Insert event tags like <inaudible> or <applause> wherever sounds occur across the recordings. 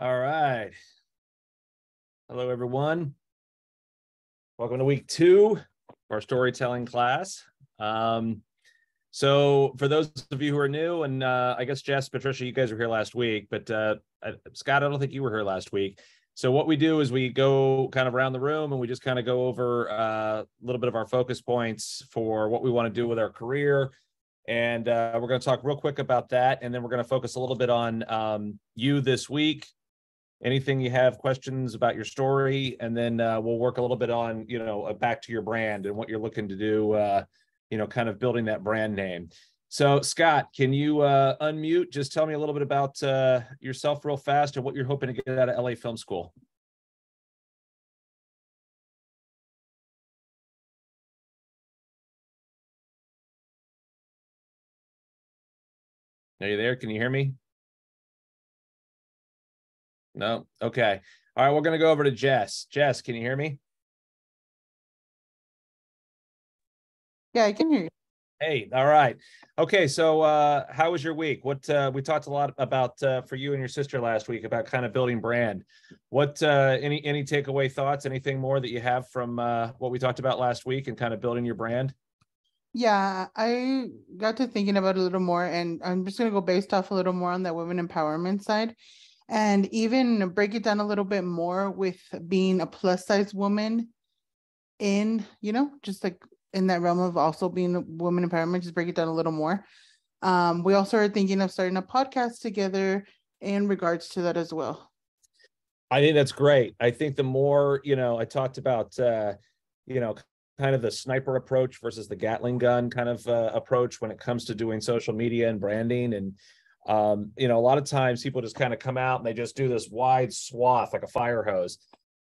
All right. Hello, everyone. Welcome to week two of our storytelling class. Um, so, for those of you who are new, and uh, I guess Jess, Patricia, you guys were here last week, but uh, Scott, I don't think you were here last week. So, what we do is we go kind of around the room and we just kind of go over uh, a little bit of our focus points for what we want to do with our career. And uh, we're going to talk real quick about that. And then we're going to focus a little bit on um, you this week anything you have questions about your story and then uh, we'll work a little bit on you know uh, back to your brand and what you're looking to do uh, you know kind of building that brand name. So scott can you uh, unmute? Just tell me a little bit about uh, yourself real fast and what you're hoping to get out of la film school. Are you there? Can you hear me no. Okay. All right. We're going to go over to Jess. Jess, can you hear me? Yeah, I can hear you. Hey, all right. Okay, so uh how was your week? What uh we talked a lot about uh for you and your sister last week about kind of building brand. What uh any any takeaway thoughts, anything more that you have from uh what we talked about last week and kind of building your brand? Yeah, I got to thinking about it a little more and I'm just going to go based off a little more on that women empowerment side and even break it down a little bit more with being a plus size woman in you know just like in that realm of also being a woman empowerment just break it down a little more. Um, we also are thinking of starting a podcast together in regards to that as well. I think that's great. I think the more you know i talked about uh you know kind of the sniper approach versus the gatling gun kind of uh, approach when it comes to doing social media and branding and um, you know, a lot of times people just kind of come out and they just do this wide swath like a fire hose.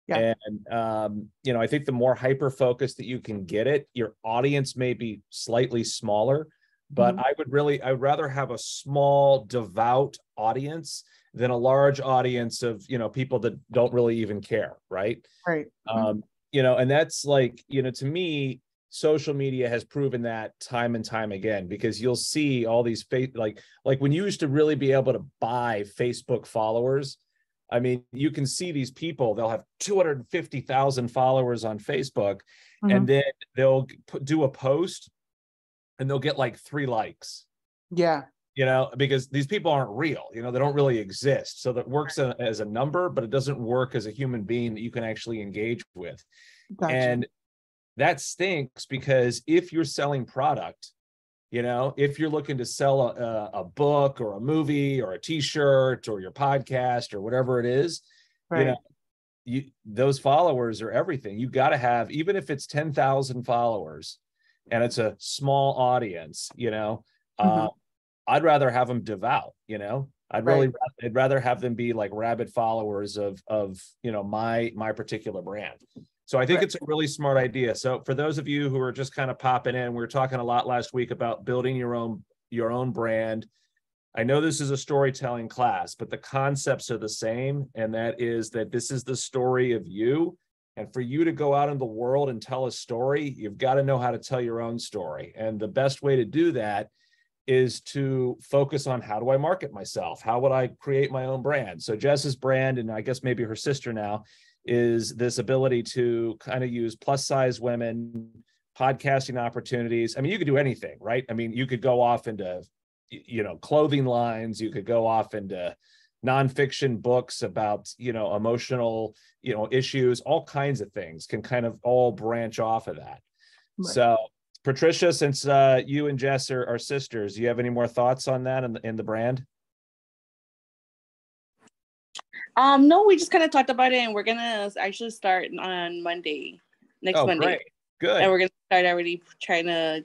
Yeah. And um, you know, I think the more hyper focused that you can get it, your audience may be slightly smaller, but mm-hmm. I would really I'd rather have a small devout audience than a large audience of you know people that don't really even care, right? Right. Um, mm-hmm. you know, and that's like, you know, to me, social media has proven that time and time again because you'll see all these fa- like like when you used to really be able to buy Facebook followers I mean you can see these people they'll have 250,000 followers on Facebook mm-hmm. and then they'll do a post and they'll get like 3 likes yeah you know because these people aren't real you know they don't really exist so that works as a number but it doesn't work as a human being that you can actually engage with gotcha. and that stinks because if you're selling product you know if you're looking to sell a, a book or a movie or a t-shirt or your podcast or whatever it is right. you know you those followers are everything you got to have even if it's 10,000 followers and it's a small audience you know mm-hmm. uh, i'd rather have them devout you know i'd really i'd rather have them be like rabid followers of of you know my my particular brand so I think right. it's a really smart idea. So for those of you who are just kind of popping in, we were talking a lot last week about building your own your own brand. I know this is a storytelling class, but the concepts are the same and that is that this is the story of you and for you to go out in the world and tell a story, you've got to know how to tell your own story. And the best way to do that is to focus on how do I market myself? How would I create my own brand? So Jess's brand, and I guess maybe her sister now, is this ability to kind of use plus size women podcasting opportunities. I mean you could do anything right? I mean you could go off into you know clothing lines. You could go off into nonfiction books about you know emotional you know issues. All kinds of things can kind of all branch off of that. Right. so patricia since uh, you and jess are, are sisters do you have any more thoughts on that in the, in the brand Um, no, we just kind of talked about it, and we're gonna actually start on Monday, next oh, Monday. Great. Good. And we're gonna start already trying to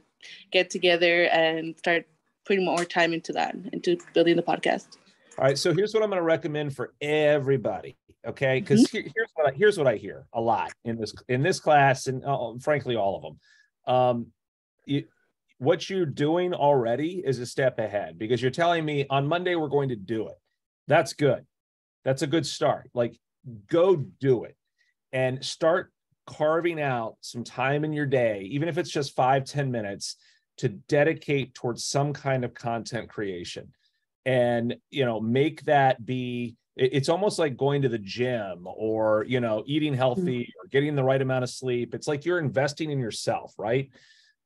get together and start putting more time into that, into building the podcast. All right. So here's what I'm going to recommend for everybody. Okay, because mm-hmm. here, here's what I, here's what I hear a lot in this in this class, and uh, frankly, all of them. Um, you, what you're doing already is a step ahead because you're telling me on Monday we're going to do it. That's good. That's a good start. Like, go do it and start carving out some time in your day, even if it's just five ten minutes, to dedicate towards some kind of content creation. And, you know, make that be it's almost like going to the gym or you know eating healthy mm-hmm. or getting the right amount of sleep it's like you're investing in yourself right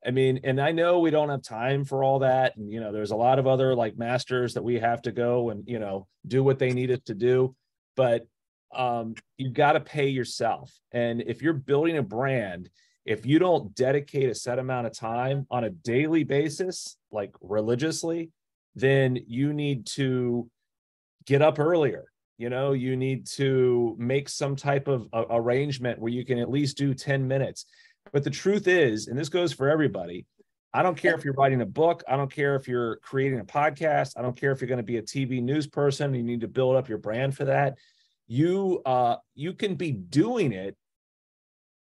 i mean and i know we don't have time for all that and you know there's a lot of other like masters that we have to go and you know do what they need us to do but um you've got to pay yourself and if you're building a brand if you don't dedicate a set amount of time on a daily basis like religiously then you need to get up earlier you know? You need to make some type of arrangement where you can at least do 10 minutes but the truth is and this goes for everybody i don't care if you're writing a book i don't care if you're creating a podcast i don't care if you're going to be a tv news person you need to build up your brand for that you uh you can be doing it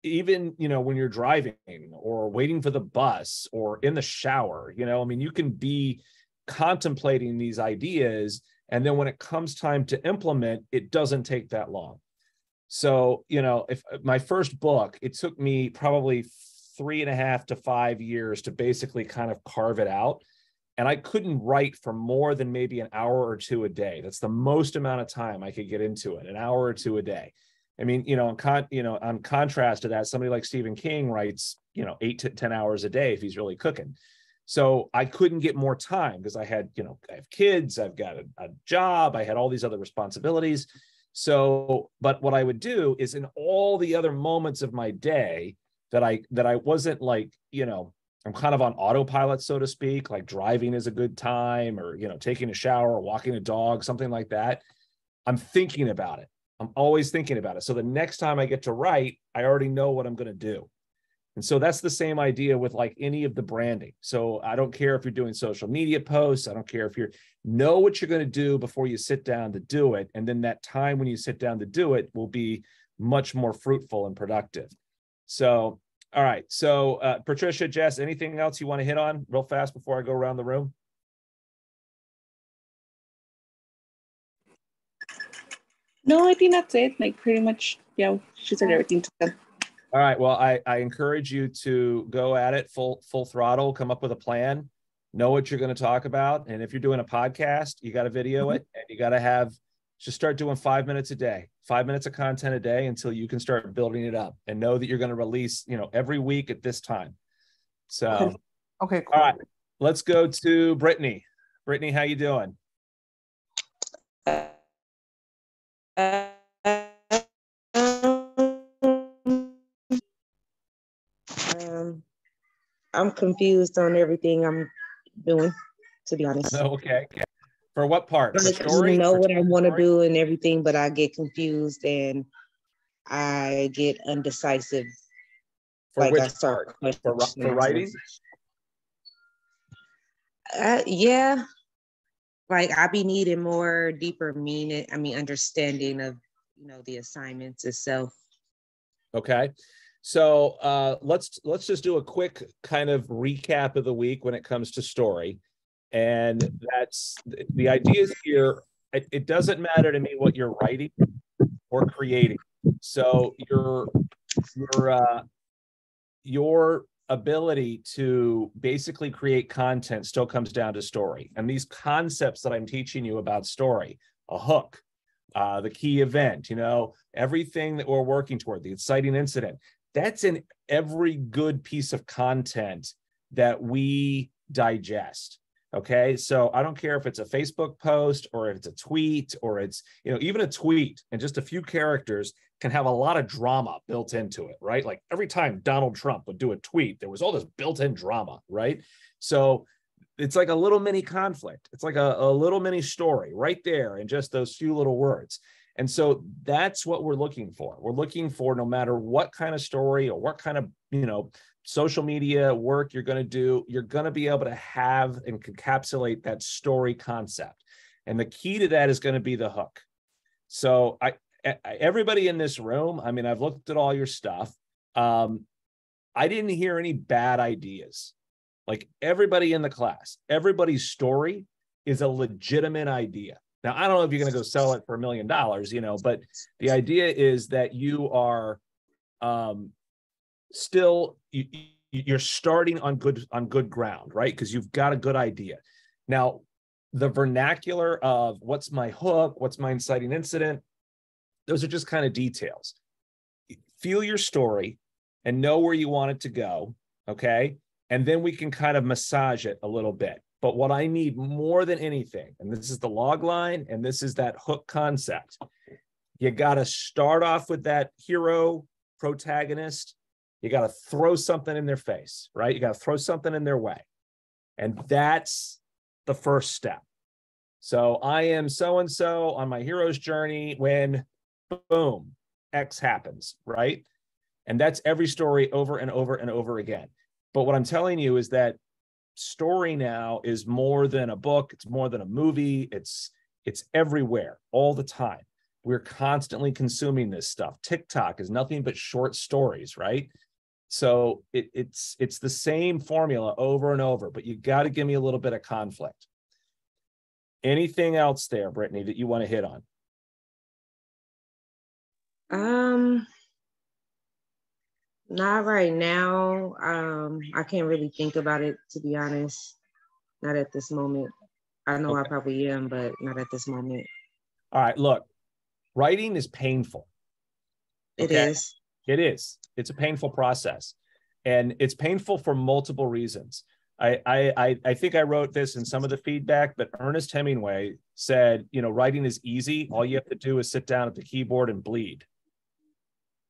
even you know when you're driving or waiting for the bus or in the shower you know i mean you can be contemplating these ideas and then when it comes time to implement, it doesn't take that long. So, you know, if uh, my first book, it took me probably three and a half to five years to basically kind of carve it out. And I couldn't write for more than maybe an hour or two a day. That's the most amount of time I could get into it, an hour or two a day. I mean, you know, on con, you know, on contrast to that, somebody like Stephen King writes, you know, eight to 10 hours a day if he's really cooking. So I couldn't get more time because I had, you know, I have kids, I've got a, a, job, I had all these other responsibilities. So, but what I would do is in all the other moments of my day that I that I wasn't like, you know, I'm kind of on autopilot, so to speak, like driving is a good time or, you know, taking a shower or walking a dog, something like that. I'm thinking about it. I'm always thinking about it. So the next time I get to write, I already know what I'm going to do. And so that's the same idea with like any of the branding. So I don't care if you're doing social media posts, I don't care if you're know what you're going to do before you sit down to do it. And then that time when you sit down to do it will be much more fruitful and productive. So, all right. So, uh, Patricia, Jess, anything else you want to hit on real fast before I go around the room? No, I think that's it. Like pretty much, yeah, she said everything to them. All right. Well, I, I encourage you to go at it full full throttle, come up with a plan, know what you're going to talk about. And if you're doing a podcast, you got to video mm-hmm. it and you got to have just start doing five minutes a day, five minutes of content a day until you can start building it up and know that you're going to release, you know, every week at this time. So, okay, cool. all right, let's go to Brittany. Brittany, how you doing? Uh, I'm confused on everything I'm doing, to be honest. <laughs> Okay. For what part? Like, story? You know what I want to do and everything, but I get confused and I get undecisive. For like which I start part? For, for writing? Uh, yeah. Like I be needing more deeper meaning, I mean, understanding of, you know, the assignments itself. Okay. So uh, let's let's just do a quick kind of recap of the week when it comes to story, and that's the ideas here. It, it doesn't matter to me what you're writing or creating. So your your uh, your ability to basically create content still comes down to story, and these concepts that I'm teaching you about story, a hook, uh, the key event, you know, everything that we're working toward, the exciting incident that's in every good piece of content that we digest okay? So i don't care if it's a facebook post or if it's a tweet or it's you know even a tweet and just a few characters can have a lot of drama built into it right? Like every time donald trump would do a tweet there was all this built-in drama right? So it's like a little mini conflict. It's like a, a little mini story right there in just those few little words and so that's what we're looking for. We're looking for no matter what kind of story or what kind of, you know, social media work you're going to do, you're going to be able to have and encapsulate that story concept. And the key to that is going to be the hook. So I, everybody in this room, I mean, I've looked at all your stuff. Um, I didn't hear any bad ideas. Like everybody in the class, everybody's story is a legitimate idea. Now, I don't know if you're going to go sell it for a million dollars, you know, but the idea is that you are um, still you, you're starting on good on good ground, right? Because you've got a good idea. Now, the vernacular of what's my hook, what's my inciting incident, those are just kind of details. Feel your story and know where you want it to go. Okay. And then we can kind of massage it a little bit. But what I need more than anything, and this is the log line, and this is that hook concept, you got to start off with that hero protagonist. You got to throw something in their face, right? You got to throw something in their way. And that's the first step. So I am so and so on my hero's journey when boom, X happens, right? And that's every story over and over and over again. But what I'm telling you is that story now is more than a book, it's more than a movie, it's it's everywhere all the time. We're constantly consuming this stuff. TikTok is nothing but short stories, right? So it, it's it's the same formula over and over, but you got to give me a little bit of conflict. Anything else there, Brittany, that you want to hit on? Um, not right now. Um, I can't really think about it to be honest. Not at this moment. I know okay. I probably am, but not at this moment. All right, look, writing is painful. It okay? is. It is. It's a painful process. And it's painful for multiple reasons. I, I I think I wrote this in some of the feedback, but Ernest Hemingway said, you know, writing is easy. All you have to do is sit down at the keyboard and bleed.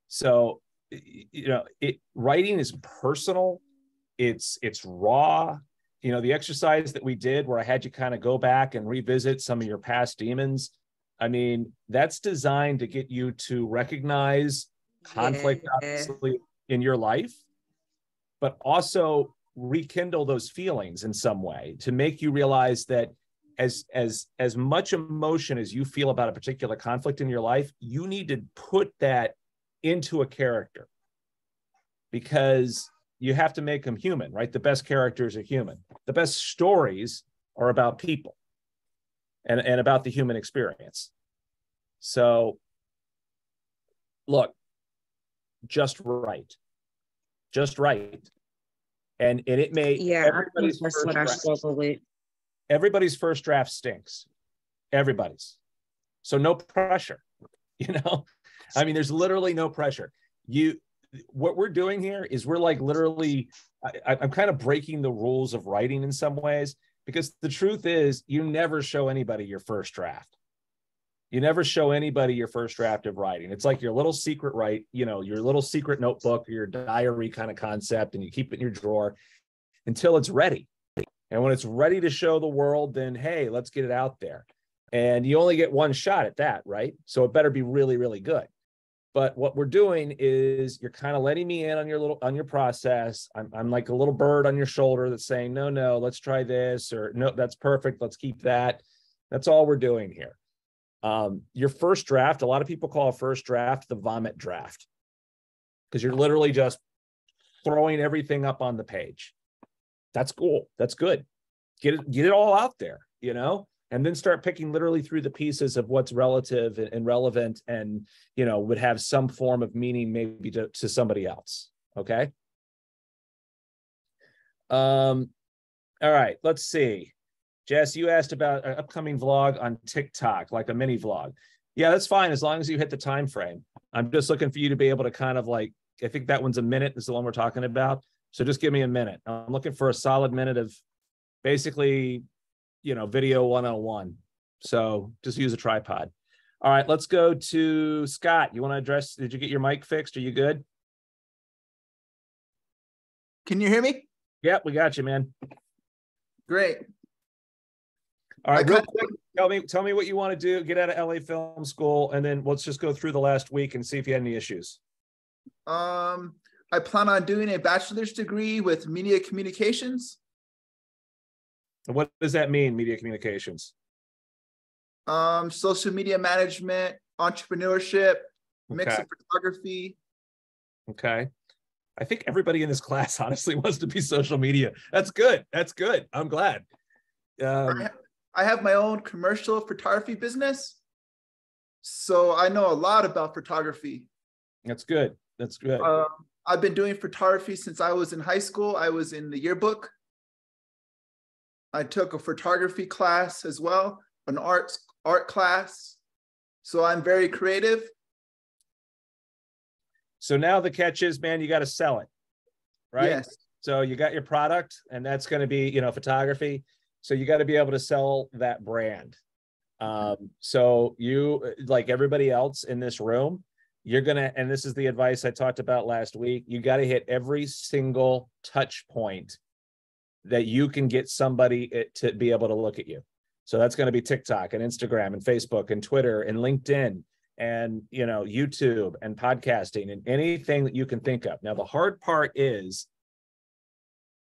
So, you know, it writing is personal. It's it's raw. You know, the exercise that we did where I had you kind of go back and revisit some of your past demons. I mean, that's designed to get you to recognize conflict yeah. obviously in your life, but also rekindle those feelings in some way to make you realize that as as as much emotion as you feel about a particular conflict in your life you need to put that into a character because you have to make them human, right? The best characters are human. The best stories are about people and, and about the human experience. So, look, just right. Just right. And, and it may yeah everybody's that's what draft, I struggle with. Everybody's first draft stinks. Everybody's. So no pressure, <laughs> you know. I mean, there's literally no pressure. You, what we're doing here is we're like literally, I, I'm kind of breaking the rules of writing in some ways because the truth is, you never show anybody your first draft. You never show anybody your first draft of writing. It's like your little secret right? you know, your little secret notebook, your diary kind of concept, and you keep it in your drawer until it's ready. And when it's ready to show the world, then hey, let's get it out there. And you only get one shot at that, right? So it better be really, really good. But what we're doing is you're kind of letting me in on your little on your process. I'm, I'm like a little bird on your shoulder that's saying, no, no, let's try this, or no, that's perfect. Let's keep that. That's all we're doing here. Um, your first draft, a lot of people call a first draft the vomit draft because you're literally just throwing everything up on the page. That's cool. That's good. Get it, get it all out there, you know? And then start picking literally through the pieces of what's relative and relevant and you know would have some form of meaning maybe to, to somebody else okay? Um all right let's see. Jess you asked about an upcoming vlog on tiktok like a mini vlog. Yeah that's fine as long as you hit the time frame. I'm just looking for you to be able to kind of like i think that one's a minute is the one we're talking about. So just give me a minute. I'm looking for a solid minute of basically you know, video 101. So just use a tripod. All right, let's go to Scott. You want to address, did you get your mic fixed? Are you good? Can you hear me? Yep, we got you, man. Great. All right, real quick, tell me tell me what you want to do. Get out of LA Film School, and then let's just go through the last week and see if you had any issues. Um, I plan on doing a bachelor's degree with media communications. What does that mean, media communications? Um, social media management, entrepreneurship, mix okay. of photography. Okay. I think everybody in this <laughs> class honestly wants to be social media. That's good. That's good. I'm glad. Um, I have my own commercial photography business. So I know a lot about photography. That's good. That's good. Um, I've been doing photography since I was in high school. I was in the yearbook I took a photography class as well, an art art class. So I'm very creative. So now the catch is, man, you got to sell it, right? Yes. So you got your product, and that's going to be, you know, photography. So you got to be able to sell that brand. Um, so you, like everybody else in this room, you're gonna, and this is the advice I talked about last week. You got to hit every single touch point that you can get somebody eh, to be able to look at you. So that's going to be TikTok and Instagram and Facebook and Twitter and LinkedIn and you know YouTube and podcasting and anything that you can think of. Now the hard part is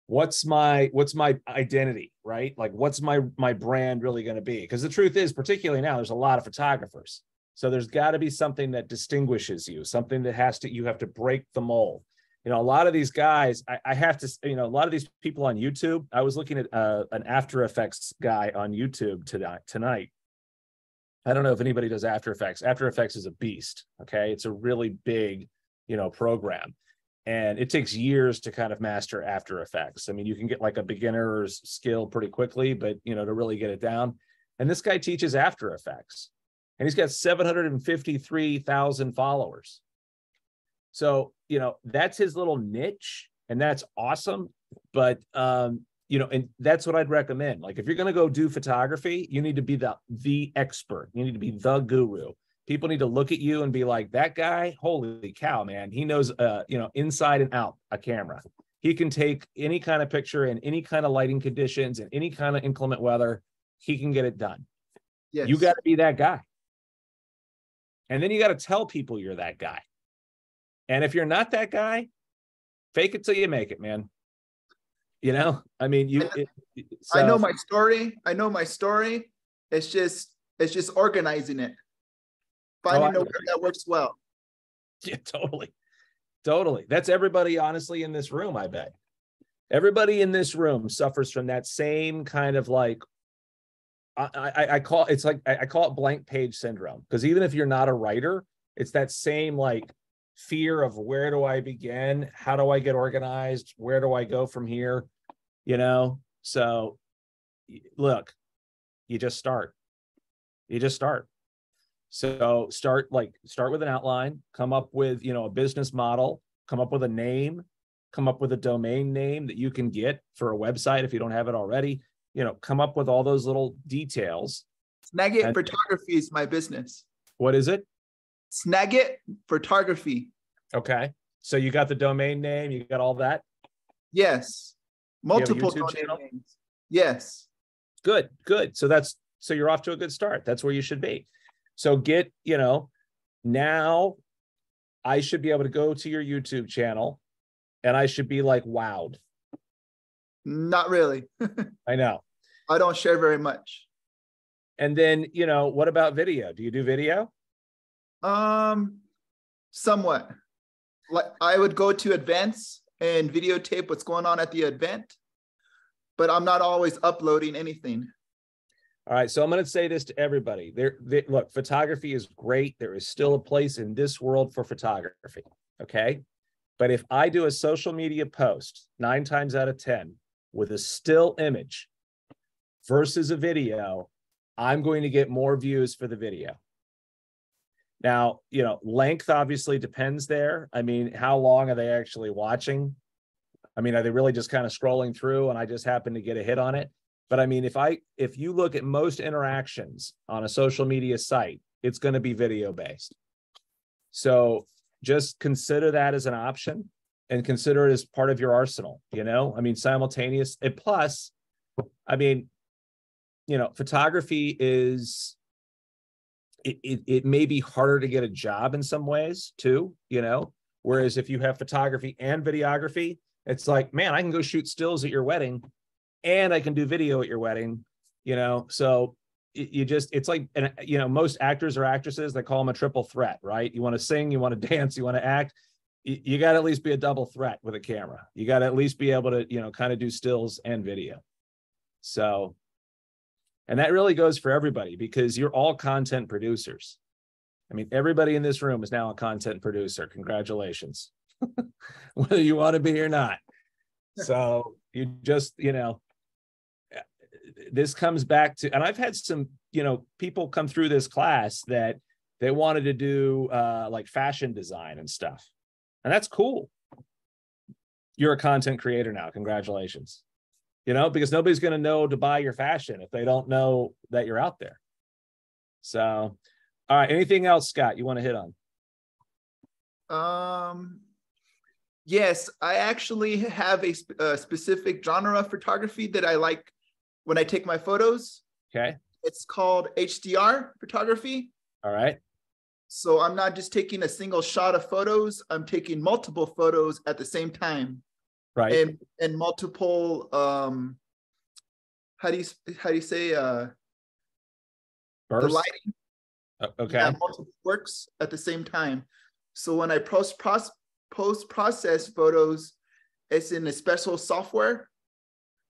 what's my what's my identity, right? Like what's my my brand really going to be? Because the truth is particularly now there's a lot of photographers. So there's got to be something that distinguishes you, something that has to you have to break the mold. You know, a lot of these guys, I, I have to, you know, a lot of these people on YouTube. I was looking at uh, an After Effects guy on YouTube tonight. Tonight, I don't know if anybody does After Effects. After Effects is a beast. Okay. It's a really big, you know, program. And it takes years to kind of master After Effects. I mean, you can get like a beginner's skill pretty quickly, but you know, to really get it down. And this guy teaches After Effects. And he's got 753,000 followers. So, you know, that's his little niche, and that's awesome. But um, you know, and that's what I'd recommend. Like if you're going to go do photography, you need to be the the expert. You need to be the guru. People need to look at you and be like, that guy, holy cow, man, he knows uh, you know, inside and out a camera. He can take any kind of picture in any kind of lighting conditions and any kind of inclement weather. He can get it done. Yes. You got to be that guy. And then you got to tell people you're that guy. And if you're not that guy, fake it till you make it, man. You know? I mean you it, so. i know my story. I know my story. It's just it's just organizing it. Finding oh, a way that works well. <laughs> Yeah totally. Totally. That's everybody honestly in this room i bet. Everybody in this room suffers from that same kind of like i i, I call it's like i call it blank page syndrome. Because even if you're not a writer it's that same like fear of where do i begin? How do i get organized? Where do i go from here? You know so look you just start. You just start. So start like start with an outline come up with you know a business model come up with a name come up with a domain name that you can get for a website if you don't have it already. You know come up with all those little details. And, photography is my business. What is it snagit photography okay so you got the domain name you got all that yes multiple names. Yes. Good, good. So that's so you're off to a good start. That's where you should be. So get, you know, now I should be able to go to your YouTube channel and I should be like wowed. Not really. <laughs> I know. I don't share very much. And then, you know, what about video? Do you do video? Um somewhat. Like I would go to events and videotape what's going on at the event, but I'm not always uploading anything. All right, so I'm going to say this to everybody. There, look, photography is great. There is still a place in this world for photography. Okay, but if I do a social media post nine times out of ten with a still image versus a video, I'm going to get more views for the video. Now, you know, length obviously depends there. I mean, how long are they actually watching? I mean, are they really just kind of scrolling through and I just happen to get a hit on it? But I mean, if I if you look at most interactions on a social media site, it's going to be video based. So just consider that as an option and consider it as part of your arsenal, you know? I mean, simultaneous and plus, I mean, you know, photography is it, it, it may be harder to get a job in some ways too, you know. Whereas if you have photography and videography, it's like, man, I can go shoot stills at your wedding and I can do video at your wedding, you know. So you just it's like and you know most actors or actresses they call them a triple threat right you want to sing you want to <laughs> dance you want to act you, you got to at least be a double threat with a camera you got to at least be able to you know kind of do stills and video so and that really goes for everybody because you're all content producers. I mean, everybody in this room is now a content producer. Congratulations, <laughs> whether you want to be or not. So you just, you know, this comes back to and i've had some you know people come through this class that they wanted to do uh like fashion design and stuff and that's cool you're a content creator now congratulations you know because nobody's going to know to buy your fashion if they don't know that you're out there so all right anything else scott you want to hit on um yes i actually have a, sp- a specific genre of photography that i like when I take my photos. Okay. It's called HDR photography. All right. So I'm not just taking a single shot of photos, I'm taking multiple photos at the same time. Right. And and multiple um how do you how do you say uh Burst? the lighting okay. yeah, multiple works at the same time. So when I post post post process photos, it's in a special software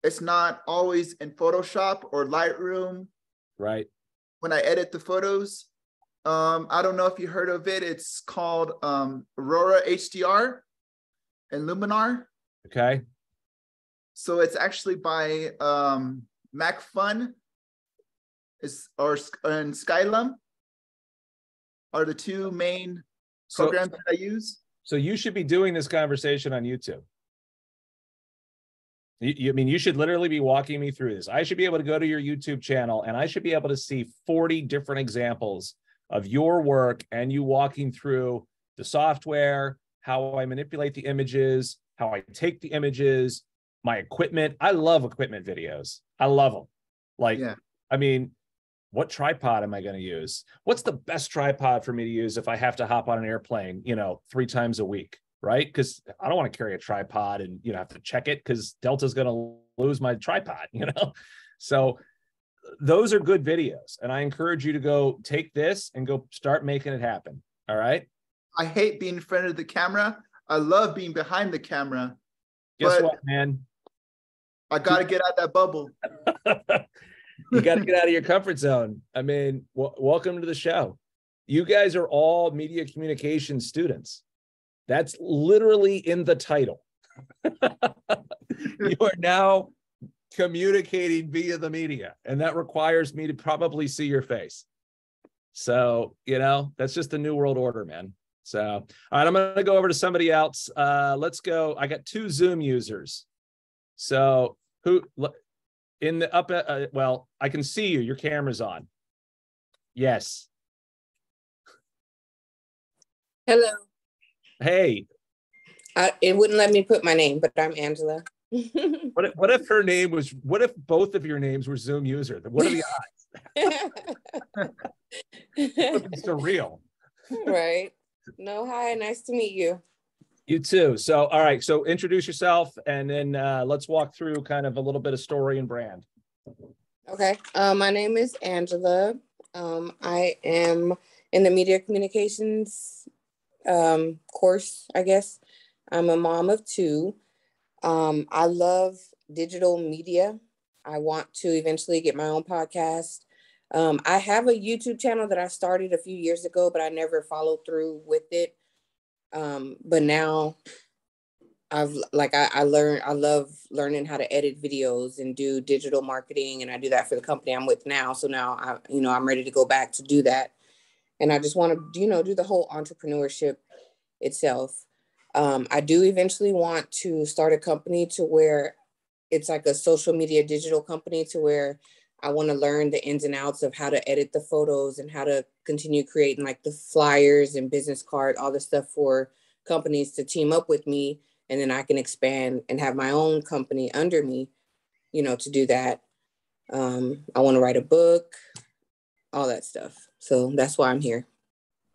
it's not always in Photoshop or Lightroom. Right. When I edit the photos, um, I don't know if you heard of it. It's called um, Aurora HDR and Luminar. Okay. So it's actually by um, Macphun is or and Skylum are the two main programs that I use. So you should be doing this conversation on YouTube. You, you, I mean, you should literally be walking me through this. I should be able to go to your YouTube channel and I should be able to see 40 different examples of your work and you walking through the software, how I manipulate the images, how I take the images, my equipment. I love equipment videos. I love them. Like, yeah. I mean, what tripod am I going to use? What's the best tripod for me to use if I have to hop on an airplane, you know, three times a week? right? Because I don't want to carry a tripod and you know have to check it because Delta's going to lose my tripod, <laughs> you know. So those are good videos, and I encourage you to go take this and go start making it happen. All right. I hate being in front of the camera. I love being behind the camera. Guess what, man? I got to get out of that bubble. <laughs> you got to get out of your comfort zone. I mean, w- welcome to the show. You guys are all media communication students. That's literally in the title. <laughs> you are now communicating via the media, and that requires me to probably see your face. So, you know, that's just the new world order, man. So, all right, I'm going to go over to somebody else. Uh, let's go. I got two Zoom users. So, who in the up? Uh, well, I can see you. Your camera's on. Yes. Hello. Hey. Uh, it wouldn't let me put my name, but I'm Angela. <laughs> what, if, what if her name was, what if both of your names were Zoom user? What are the odds? <laughs> it's surreal. right. No, hi, nice to meet you. You too. So, all right. So, introduce yourself, and then uh, let's walk through kind of a little bit of story and brand. Okay. Uh, my name is Angela. Um, I am in the media communications um, course, I guess. I'm a mom of two. Um, I love digital media. I want to eventually get my own podcast. Um, I have a YouTube channel that I started a few years ago, but I never followed through with it. Um, but now I've like I, I learned I love learning how to edit videos and do digital marketing, and I do that for the company I'm with now. So now I, you know, I'm ready to go back to do that and I just want to, you know, do the whole entrepreneurship itself. Um, I do eventually want to start a company to where it's like a social media digital company to where I want to learn the ins and outs of how to edit the photos and how to continue creating like the flyers and business card, all the stuff for companies to team up with me. And then I can expand and have my own company under me, you know, to do that. Um, I want to write a book, all that stuff. So that's why I'm here.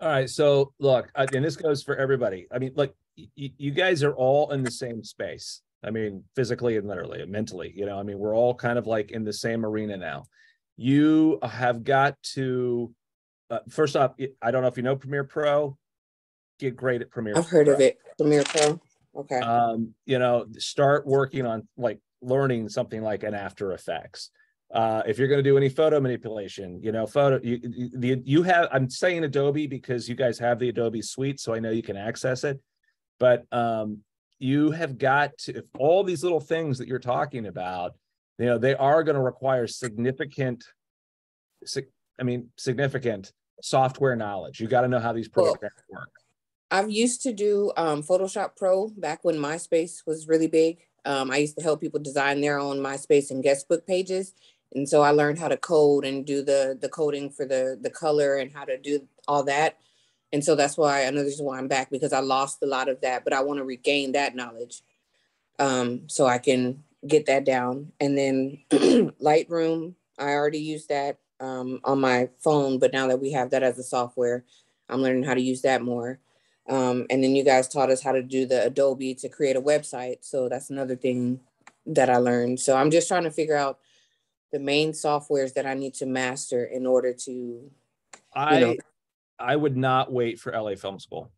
All right. So look, and this goes for everybody. I mean, look, you guys are all in the same space. I mean, physically and literally and mentally, you know, I mean, we're all kind of like in the same arena now. You have got to, uh, first off, I don't know if you know Premiere Pro, get great at Premiere. I've heard Pro. of it. Premiere Pro. Okay. Um, you know, start working on like learning something like an After Effects uh, if you're going to do any photo manipulation, you know, photo, you, you, you have, I'm saying Adobe because you guys have the Adobe suite, so I know you can access it. But um, you have got to, if all these little things that you're talking about, you know they are going to require significant i mean significant software knowledge. You got to know how these programs well, work. I've used to do um, photoshop pro back when myspace was really big. Um, i used to help people design their own myspace and guestbook pages. And so i learned how to code and do the the coding for the the color and how to do all that and so that's why another reason why i'm back because i lost a lot of that but i want to regain that knowledge um, so i can get that down. And then <clears throat> Lightroom, I already use that um, on my phone, but now that we have that as a software, I'm learning how to use that more. Um, and then you guys taught us how to do the Adobe to create a website. So that's another thing that I learned. So I'm just trying to figure out the main softwares that I need to master in order to. I know. I would not wait for LA Film School.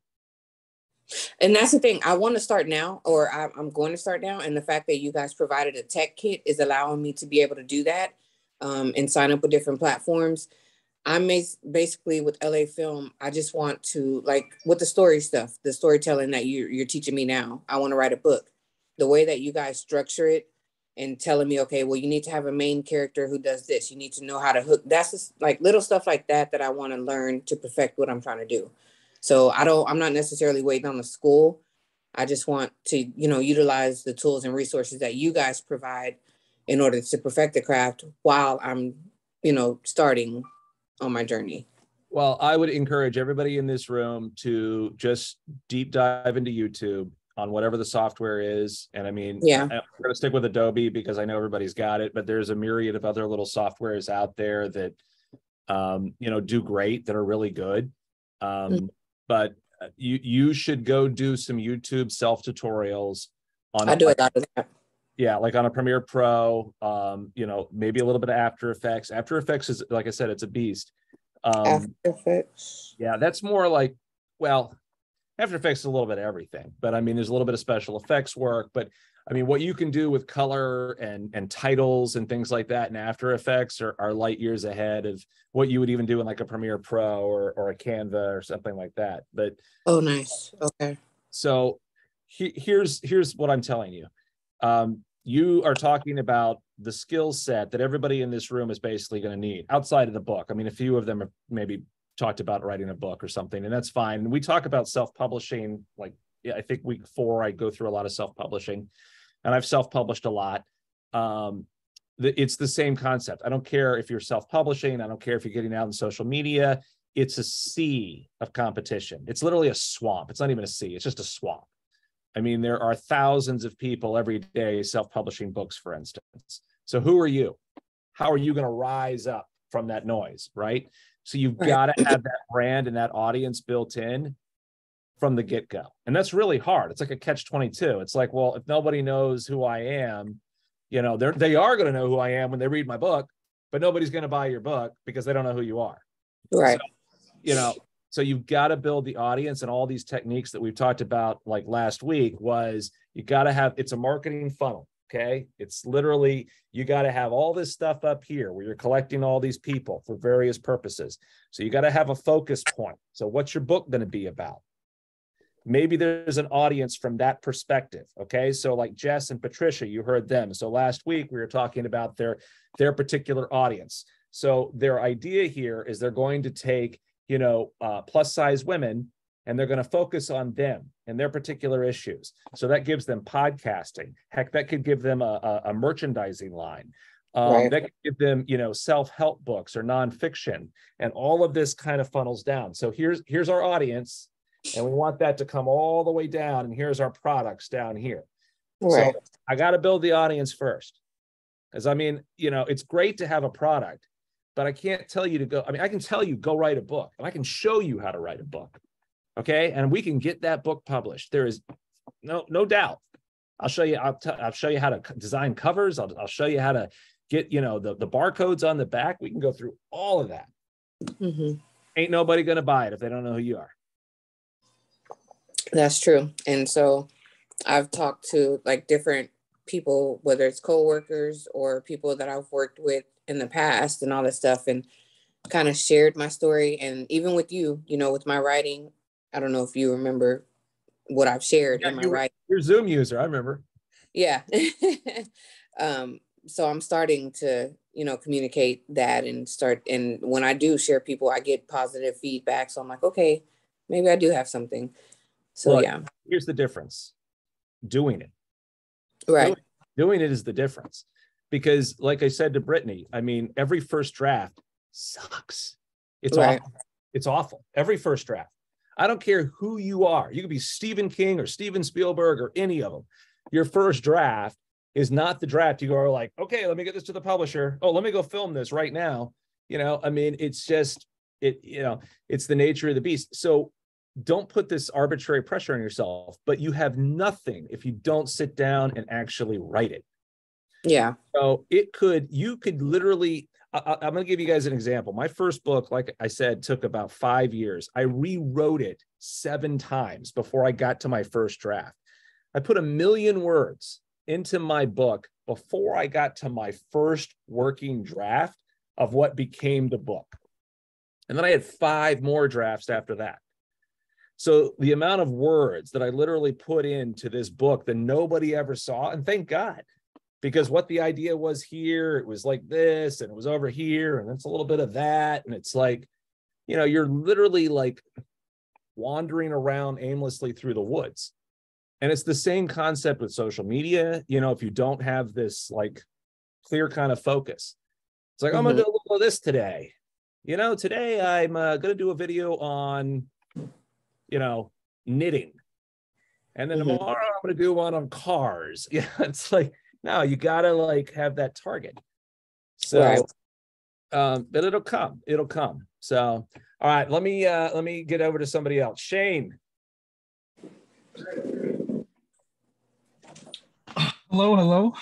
And that's the thing. I want to start now, or I, am going to start now. And the fact that you guys provided a tech kit is allowing me to be able to do that um, and sign up with different platforms. I'm basically with LA Film. I just want to like with the story stuff, the storytelling that you, you're teaching me now. I want to write a book. The way that you guys structure it and telling me, okay, well, you need to have a main character who does this. You need to know how to hook. That's just like little stuff like that that I want to learn to perfect what I'm trying to do. So I don't, I'm not necessarily waiting on the school. I just want to, you know, utilize the tools and resources that you guys provide in order to perfect the craft while I'm, you know, starting on my journey. Well, I would encourage everybody in this room to just deep dive into YouTube on whatever the software is. And I mean, yeah, I'm going to stick with Adobe because I know everybody's got it, but there's a myriad of other little softwares out there that, um, you know, do great that are really good. Um, mm-hmm but uh, you you should go do some YouTube self tutorials on. I do a lot of that. Yeah, like on a Premiere Pro, um, you know, maybe a little bit of After Effects. After Effects is like I said, it's a beast. Um, After Effects. Yeah, that's more like well, After Effects is a little bit of everything, but I mean, there's a little bit of special effects work, but I mean, what you can do with color and and titles and things like that in After Effects are, are light years ahead of what you would even do in like a Premiere Pro or or a Canva or something like that. But oh, nice. Okay. So he, here's here's what I'm telling you. Um, you are talking about the skill set that everybody in this room is basically going to need outside of the book. I mean, a few of them have maybe talked about writing a book or something, and that's fine. And we talk about self-publishing like yeah, I think week four, I go through a lot of self-publishing and I've self-published a lot. Um, the, it's the same concept. I don't care if you're self-publishing. I don't care if you're getting out in social media. It's a sea of competition. It's literally a swamp. It's not even a sea. It's just a swamp. I mean, there are thousands of people every day self-publishing books, for instance. So who are you? How are you going to rise up from that noise, right? So you've right. got to have that brand and that audience built in from the get go. And that's really hard. It's like a catch 22. It's like, well, if nobody knows who I am, you know, they're, they are going to know who I am when they read my book, but nobody's going to buy your book because they don't know who you are. Right. So, you know, so you've got to build the audience and all these techniques that we've talked about like last week was you got to have it's a marketing funnel. Okay. It's literally, you got to have all this stuff up here where you're collecting all these people for various purposes. So you got to have a focus point. So, what's your book going to be about? maybe there's an audience from that perspective okay so like jess and patricia you heard them so last week we were talking about their their particular audience so their idea here is they're going to take you know uh, plus size women and they're going to focus on them and their particular issues so that gives them podcasting heck that could give them a, a, a merchandising line um, right. that could give them you know self-help books or nonfiction and all of this kind of funnels down so here's here's our audience and we want that to come all the way down. And here's our products down here. Right. So I got to build the audience first. Because I mean, you know, it's great to have a product, but I can't tell you to go. I mean, I can tell you go write a book and I can show you how to write a book. Okay. And we can get that book published. There is no, no doubt. I'll show you, I'll, t- I'll show you how to design covers. I'll, I'll show you how to get, you know, the, the barcodes on the back. We can go through all of that. Mm-hmm. Ain't nobody going to buy it if they don't know who you are. That's true. And so I've talked to like different people, whether it's coworkers or people that I've worked with in the past and all this stuff, and kind of shared my story. And even with you, you know, with my writing, I don't know if you remember what I've shared yeah, I right? You're Your Zoom user, I remember. Yeah. <laughs> um, so I'm starting to, you know, communicate that and start. And when I do share people, I get positive feedback. So I'm like, okay, maybe I do have something. So well, yeah. Here's the difference doing it. Right. Doing, doing it is the difference. Because, like I said to Brittany, I mean, every first draft sucks. It's right. awful. It's awful. Every first draft. I don't care who you are. You could be Stephen King or Steven Spielberg or any of them. Your first draft is not the draft. You go like, okay, let me get this to the publisher. Oh, let me go film this right now. You know, I mean, it's just it. You know, it's the nature of the beast. So don't put this arbitrary pressure on yourself. But you have nothing if you don't sit down and actually write it. Yeah. So it could. You could literally. I, I'm going to give you guys an example. My first book, like I said, took about five years. I rewrote it seven times before I got to my first draft. I put a million words into my book before I got to my first working draft of what became the book. And then I had five more drafts after that. So the amount of words that I literally put into this book that nobody ever saw, and thank God, because what the idea was here, it was like this, and it was over here, and it's a little bit of that. And it's like, you know, you're literally like wandering around aimlessly through the woods. And it's the same concept with social media. You know, if you don't have this like clear kind of focus, it's like, mm-hmm. I'm going to do a little of this today. You know, today I'm uh, going to do a video on, you know, knitting. And then mm-hmm. tomorrow I'm going to do one on cars. <laughs> Yeah. It's like, no, you got to like have that target. So, right. um, but it'll come. It'll come. So, all right, let me uh let me get over to somebody else. Shane. Hello, hello.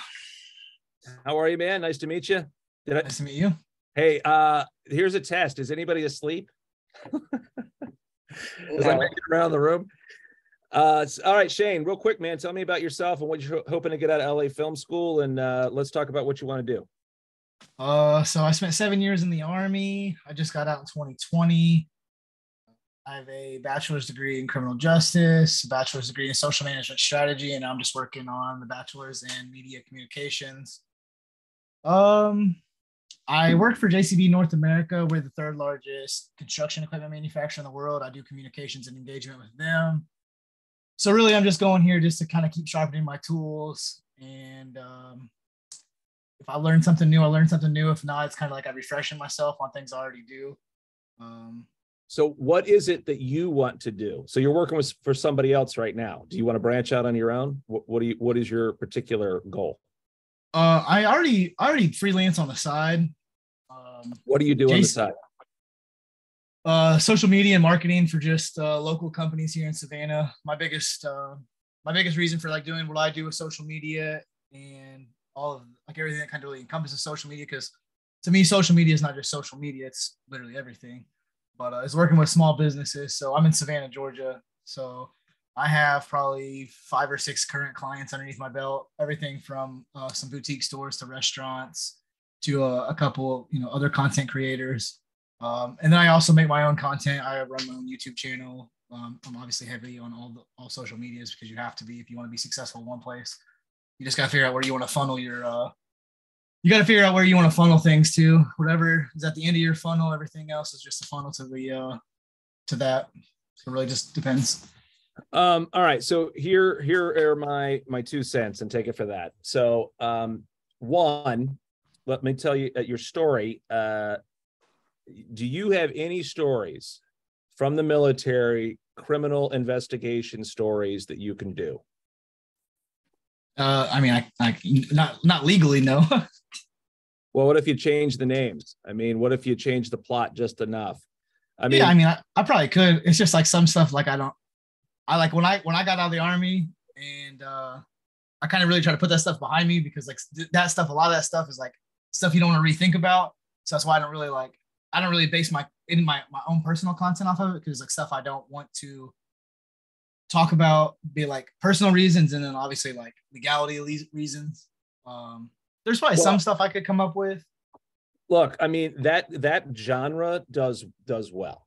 How are you, man? Nice to meet you. Did I... Nice to meet you. Hey, uh, here's a test. Is anybody asleep? <laughs> As no. I make it around the room. Uh, all right, Shane, real quick, man. Tell me about yourself and what you're hoping to get out of LA Film School, and uh, let's talk about what you want to do. Uh, so I spent seven years in the Army. I just got out in 2020. I have a bachelor's degree in criminal justice, a bachelor's degree in social management strategy, and I'm just working on the bachelor's in media communications. Um, I work for JCB North America. We're the third largest construction equipment manufacturer in the world. I do communications and engagement with them. So really, I'm just going here just to kind of keep sharpening my tools. And um, if I learn something new, I learn something new. If not, it's kind of like I'm refreshing myself on things I already do. Um, so what is it that you want to do? So you're working with for somebody else right now. Do you want to branch out on your own? What, what do you what is your particular goal? Uh, I already I already freelance on the side. Um, what do you do Jason, on the side? Uh, social media and marketing for just uh, local companies here in Savannah. My biggest uh, my biggest reason for like doing what I do with social media and all of like everything that kind of really encompasses social media because to me social media is not just social media it's literally everything but uh, it's working with small businesses. So I'm in Savannah, Georgia. So I have probably five or six current clients underneath my belt. Everything from uh, some boutique stores to restaurants to a, a couple, you know, other content creators. Um, and then I also make my own content. I run my own YouTube channel. Um, I'm obviously heavy on all the, all social medias because you have to be if you want to be successful in one place. You just got to figure out where you want to funnel your uh, you got to figure out where you want to funnel things to. Whatever is at the end of your funnel, everything else is just a funnel to the uh to that. So it really just depends. Um, all right. So here here are my my two cents and take it for that. So um one, let me tell you uh, your story. Uh do you have any stories from the military criminal investigation stories that you can do? Uh, I mean, I, I not not legally, no. <laughs> well, what if you change the names? I mean, what if you change the plot just enough? I mean, yeah, I mean, I, I probably could. It's just like some stuff, like I don't, I like when I when I got out of the army, and uh, I kind of really try to put that stuff behind me because like that stuff, a lot of that stuff is like stuff you don't want to rethink about. So that's why I don't really like, I don't really base my in my my own personal content off of it because like stuff I don't want to talk about be like personal reasons and then obviously like legality reasons. Um, there's probably well, some stuff I could come up with. Look, I mean that that genre does does well.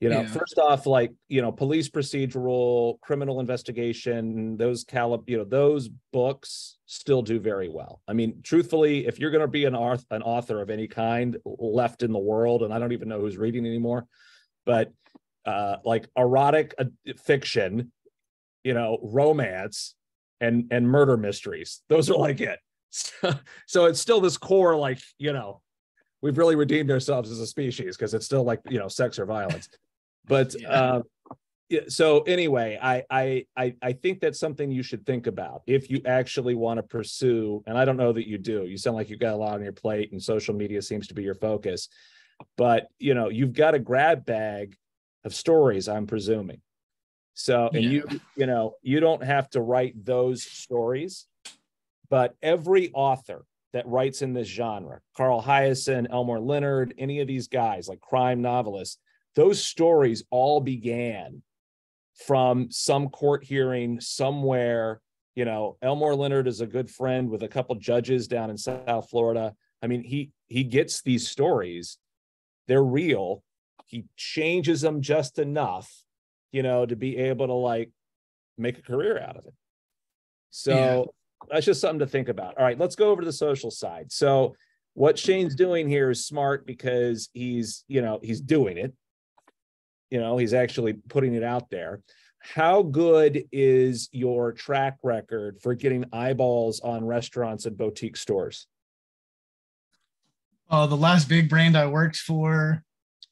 You know, Yeah. first off, like you know, police procedural, criminal investigation, those calib, you know, those books still do very well. I mean, truthfully, if you're going to be an author, an author of any kind left in the world, and I don't even know who's reading anymore, but uh, like erotic uh, fiction, you know, romance, and and murder mysteries, those are like it. <laughs> So, so it's still this core, like you know, we've really redeemed ourselves as a species because it's still like you know, sex or violence. But Yeah. uh, so anyway, I, I I I think that's something you should think about if you actually want to pursue. And I don't know that you do. You sound like you've got a lot on your plate, and social media seems to be your focus. But you know, you've got a grab bag of stories. I'm presuming. So, and you you know, you don't have to write those stories, but every author that writes in this genre, Carl Hiaasen, Elmore Leonard, any of these guys like crime novelists, those stories all began from some court hearing somewhere. You know, Elmore Leonard is a good friend with a couple judges down in South Florida. I mean, he he gets these stories, they're real. He changes them just enough, you know, to be able to like make a career out of it. So Yeah. that's just something to think about. All right, let's go over to the social side. So what Shane's doing here is smart because he's, you know, he's doing it. You know, he's actually putting it out there. How good is your track record for getting eyeballs on restaurants and boutique stores? Uh, the last big brand I worked for,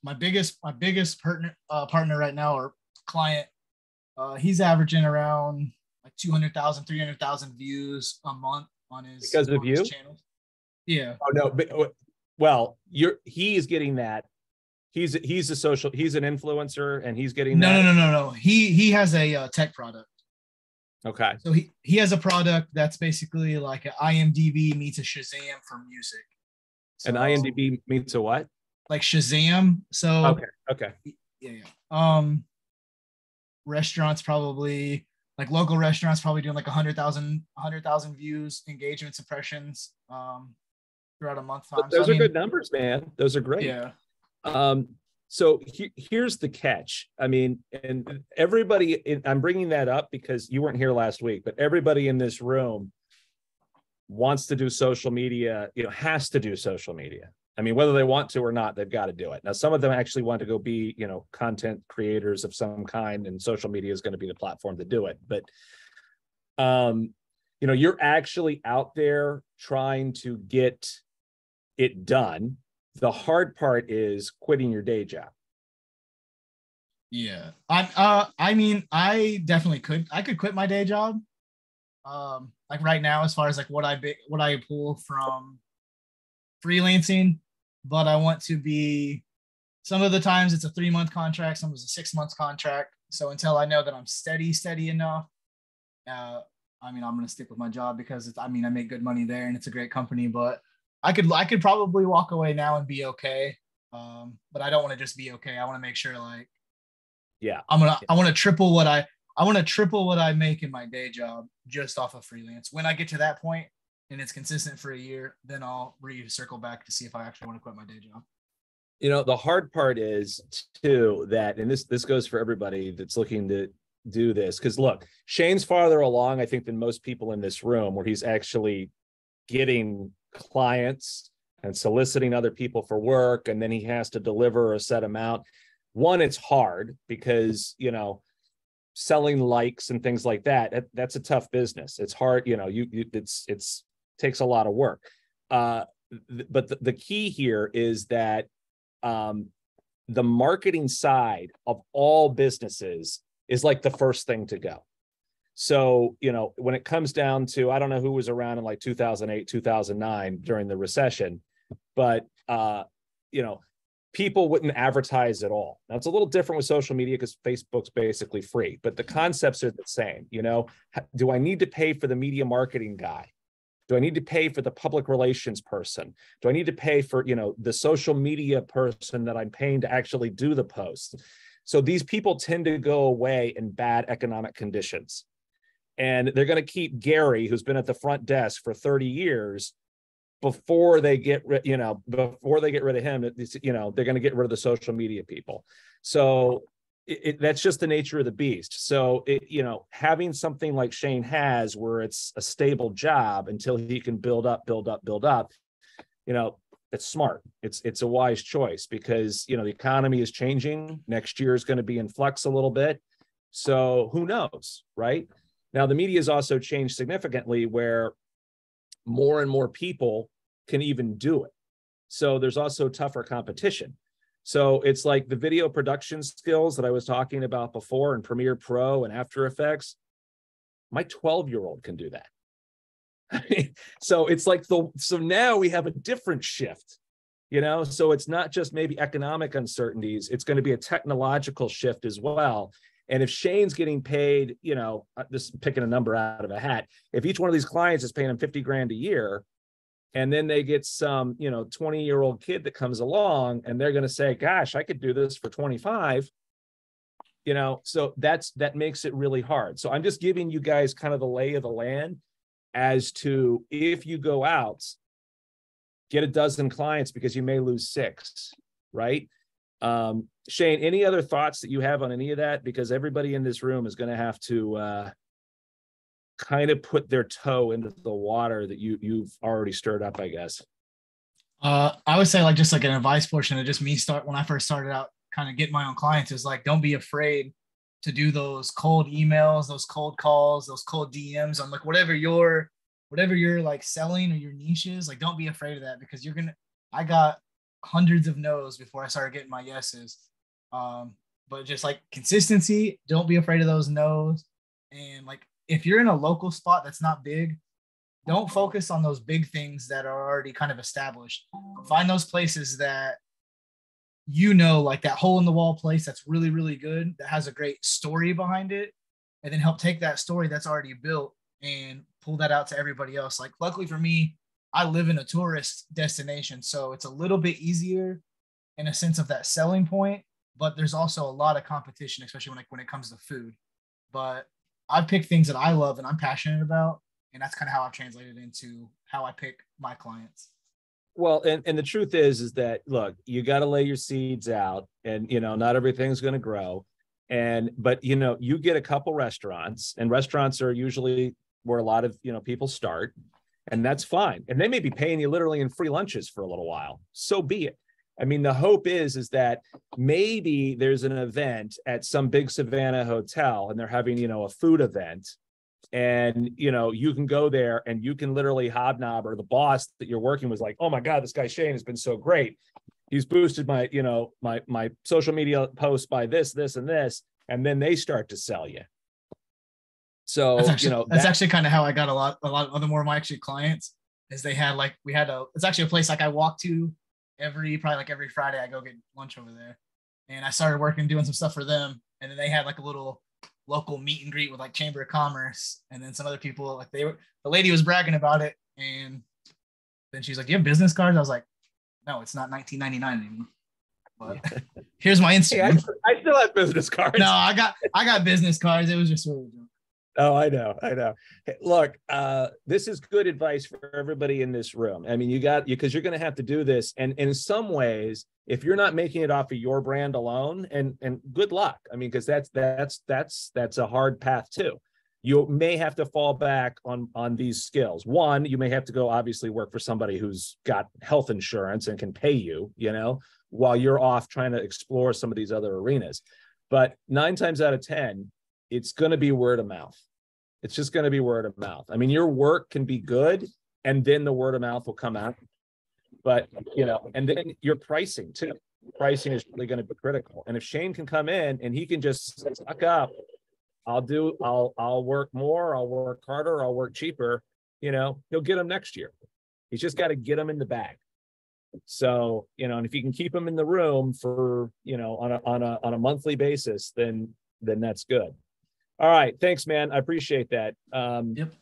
my biggest my biggest partner uh, partner right now or client, uh, he's averaging around like 200,000, 300,000 views a month on his Because of you? channel. Yeah. Oh no, but, uh, well, you're he is getting that. He's he's a social he's an influencer and he's getting No, that. no, no, no, no. He he has a uh, tech product. Okay. So he he has a product that's basically like an IMDb meets a Shazam for music. An IMDb meets a what? like Shazam. So Okay. Okay. yeah, yeah. Um, restaurants probably like local restaurants probably doing like a hundred thousand, a hundred thousand views, engagements, impressions, um, throughout a month time. But So, those I are mean, good numbers, man. Those are great. Yeah, Um, so he, here's the catch. I mean, and everybody, in, I'm bringing that up because you weren't here last week, but everybody in this room wants to do social media, you know, has to do social media. I mean, whether they want to or not, they've got to do it. Now, some of them actually want to go be, you know, content creators of some kind, and social media is going to be the platform to do it. But, um, you know, you're actually out there trying to get it done. The hard part is quitting your day job. yeah. I uh, I mean, I definitely could. I could quit my day job. Um, like right now, as far as like what I be, what I pull from freelancing, but I want to be. Some of the times it's a three month contract, some is a six month contract. So until I know that I'm steady, steady enough, uh, I mean, I'm gonna stick with my job because it's. I mean, I make good money there, and it's a great company. But I could, I could probably walk away now and be okay. Um, but I don't want to just be okay. I want to make sure, like, Yeah. I'm gonna, I want to triple what I, I want to triple what I make in my day job just off of freelance. When I get to that point and it's consistent for a year, then I'll re-circle back to see if I actually want to quit my day job. You know, the hard part is too that, and this this goes for everybody that's looking to do this. Because look, Shane's farther along, I think, than most people in this room, where he's actually getting clients and soliciting other people for work, and then he has to deliver a set amount. One, it's hard because you know selling likes and things like that, that that's a tough business. It's hard you know you, you it's it's takes a lot of work. Uh th- but the, the key here is that um the marketing side of all businesses is like the first thing to go so you know when it comes down to i don't know who was around in like 2008 2009 during the recession but uh you know people wouldn't advertise at all. Now it's a little different with social media because Facebook's basically free, but the concepts are the same. You know, do I need to pay for the media marketing guy? Do I need to pay for the public relations person? Do I need to pay for, you know, the social media person that I'm paying to actually do the post? So these people tend to go away in bad economic conditions. And they're going to keep Gary, who's been at the front desk for 30 years, before they get rid, you know, before they get rid of him, you know, they're going to get rid of the social media people. So it, it, that's just the nature of the beast. So it, you know, having something like Shane has, where it's a stable job until he can build up, build up, build up, you know, it's smart. It's it's a wise choice because you know the economy is changing. Next year is going to be in flux a little bit. So who knows, right? Now the media has also changed significantly where more and more people can even do it. So there's also tougher competition. So it's like the video production skills that I was talking about before in Premiere Pro and After Effects. My 12 year old can do that. <laughs> so it's like the so now we have a different shift, you know. So it's not just maybe economic uncertainties, it's going to be a technological shift as well. And if Shane's getting paid, you know, just uh, picking a number out of a hat, if each one of these clients is paying him 50 grand a year, and then they get some, you know, 20 year old kid that comes along and they're going to say, gosh, I could do this for 25. You know, so that's that makes it really hard. So I'm just giving you guys kind of the lay of the land as to if you go out, get a dozen clients because you may lose six, right? Um, Shane, any other thoughts that you have on any of that? Because everybody in this room is going to have to uh, kind of put their toe into the water that you you've already stirred up, I guess. Uh, I would say like just like an advice portion of just me start when I first started out, kind of getting my own clients is like don't be afraid to do those cold emails, those cold calls, those cold DMs on like whatever your whatever you're like selling or your niche is. Like don't be afraid of that because you're gonna. I got hundreds of no's before I started getting my yeses. Um, but just like consistency, don't be afraid of those no's. And like if you're in a local spot that's not big, don't focus on those big things that are already kind of established. Find those places that you know, like that hole in the wall place that's really, really good, that has a great story behind it, and then help take that story that's already built and pull that out to everybody else. Like, luckily for me, I live in a tourist destination, so it's a little bit easier in a sense of that selling point. But there's also a lot of competition, especially when it, when it comes to food. But I've picked things that I love and I'm passionate about, and that's kind of how I've translated into how I pick my clients. Well, and, and the truth is, is that look, you got to lay your seeds out, and you know, not everything's going to grow. And but you know, you get a couple restaurants, and restaurants are usually where a lot of you know people start, and that's fine. And they may be paying you literally in free lunches for a little while. So be it. I mean, the hope is is that maybe there's an event at some big Savannah hotel and they're having, you know, a food event. And you know you can go there and you can literally hobnob or the boss that you're working with like oh my god this guy shane has been so great. He's boosted my you know my my social media posts by this this and this and then they start to sell you. So actually, you know that's that, actually kind of how i got a lot a lot of the more of my actually clients is they had like we had a it's actually a place like i walked to every probably like every Friday I go get lunch over there. And I started working doing some stuff for them. And then they had like a little local meet and greet with like Chamber of Commerce and then some other people. Like they were the lady was bragging about it. And then she's like, Do you have business cards? I was like, No, it's not 1999 anymore. But <laughs> here's my Instagram. Hey, I, I, still have business cards. No, I got I got business cards. It was just really Oh, I know, I know. Hey, look, uh, this is good advice for everybody in this room. I mean, you got you, because you're going to have to do this, and in some ways, if you're not making it off of your brand alone, and and good luck. I mean, because that's that's that's that's a hard path too. You may have to fall back on on these skills. One, you may have to go obviously work for somebody who's got health insurance and can pay you. You know, while you're off trying to explore some of these other arenas. But nine times out of ten, it's going to be word of mouth it's just going to be word of mouth. I mean, your work can be good and then the word of mouth will come out. But, you know, and then your pricing too. Pricing is really going to be critical. And if Shane can come in and he can just suck up, I'll do, I'll, I'll work more, I'll work harder, I'll work cheaper, you know, he'll get them next year. He's just got to get them in the bag. So, you know, and if you can keep them in the room for, you know, on a, on a, on a monthly basis, then, then that's good. All right. Thanks, man. I appreciate that. Um, yep.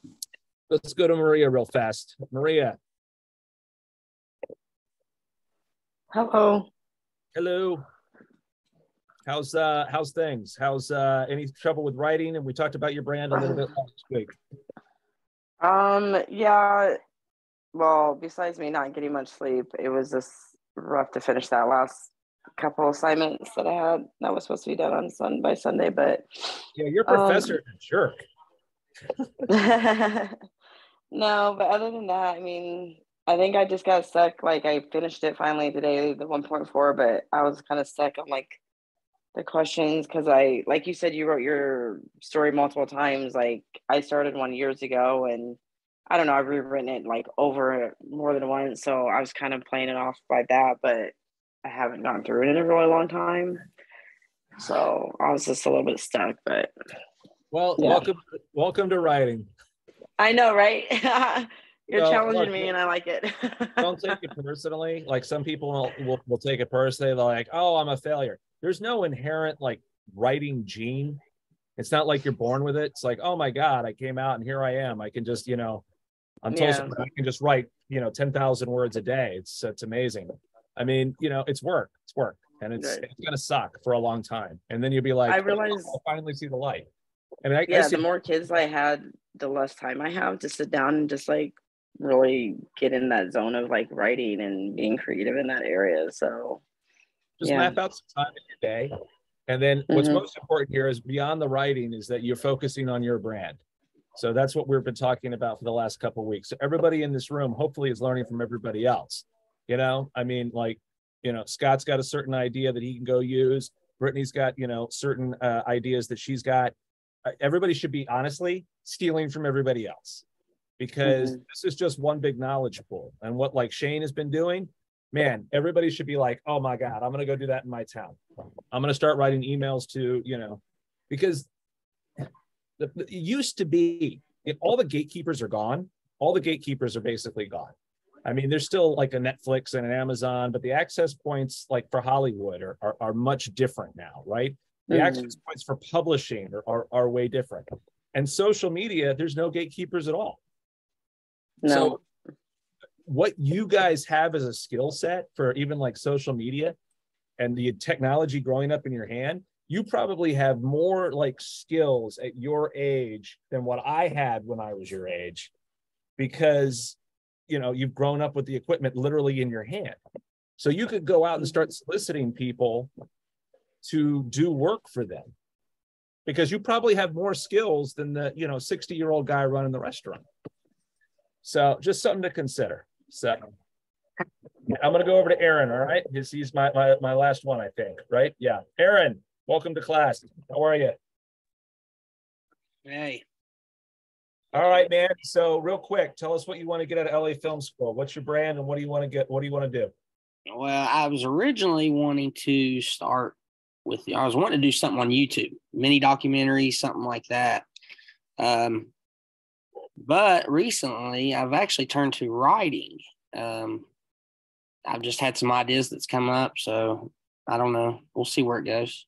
Let's go to Maria real fast. Maria. Hello. Hello. How's uh how's things? How's uh any trouble with writing? And we talked about your brand a little bit last week. Um, yeah, well, besides me not getting much sleep, it was just rough to finish that last couple assignments that I had that was supposed to be done on Sun by Sunday. But yeah, your professor um, jerk. <laughs> no, but other than that, I mean, I think I just got stuck. Like I finished it finally today, the 1.4, but I was kind of stuck on like the questions because I, like you said, you wrote your story multiple times. Like I started one years ago and I don't know, I've rewritten it like over more than once. So I was kind of playing it off by that, but I haven't gone through it in a really long time. So I was just a little bit stuck, but well, yeah. welcome, welcome to writing. I know, right? <laughs> You're well, challenging look, me, and I like it. <laughs> don't take it personally. Like some people will, will, will take it personally. They're like, "Oh, I'm a failure." There's no inherent like writing gene. It's not like you're born with it. It's like, oh my god, I came out and here I am. I can just, you know, until yeah. I can just write, you know, ten thousand words a day. It's it's amazing. I mean, you know, it's work. It's work, and it's right. it's gonna suck for a long time. And then you'll be like, I realize oh, I'll finally see the light. I mean, I, yeah, I the more kids I had, the less time I have to sit down and just like really get in that zone of like writing and being creative in that area. So just yeah. map out some time in your day. And then what's mm-hmm. most important here is beyond the writing is that you're focusing on your brand. So that's what we've been talking about for the last couple weeks. So everybody in this room hopefully is learning from everybody else. You know, I mean, like, you know, Scott's got a certain idea that he can go use. Brittany's got, you know, certain uh, ideas that she's got. Uh, everybody should be honestly stealing from everybody else because mm-hmm. this is just one big knowledge pool. And what like Shane has been doing, man, everybody should be like, oh my God, I'm going to go do that in my town. I'm going to start writing emails to, you know, because the, it used to be all the gatekeepers are gone, all the gatekeepers are basically gone. I mean, there's still like a Netflix and an Amazon, but the access points, like for Hollywood, are, are, are much different now, right? The mm-hmm. access points for publishing are, are, are way different. And social media, there's no gatekeepers at all. No. So what you guys have as a skill set for even like social media and the technology growing up in your hand, you probably have more like skills at your age than what I had when I was your age because you know you've grown up with the equipment literally in your hand. So you could go out and start soliciting people to do work for them because you probably have more skills than the you know 60 year old guy running the restaurant. So just something to consider. So i'm going to go over to aaron all right? He's, he's my, my my last one i think right? Yeah. Aaron welcome to class. How are you? Hey all right man so real quick tell us what you want to get out of la film school what's your brand and what do you want to get what do you want to do well i was originally wanting to start with. I was wanting to do something on YouTube, mini documentary, something like that. Um, but recently, I've actually turned to writing. Um, I've just had some ideas that's come up, so I don't know. We'll see where it goes.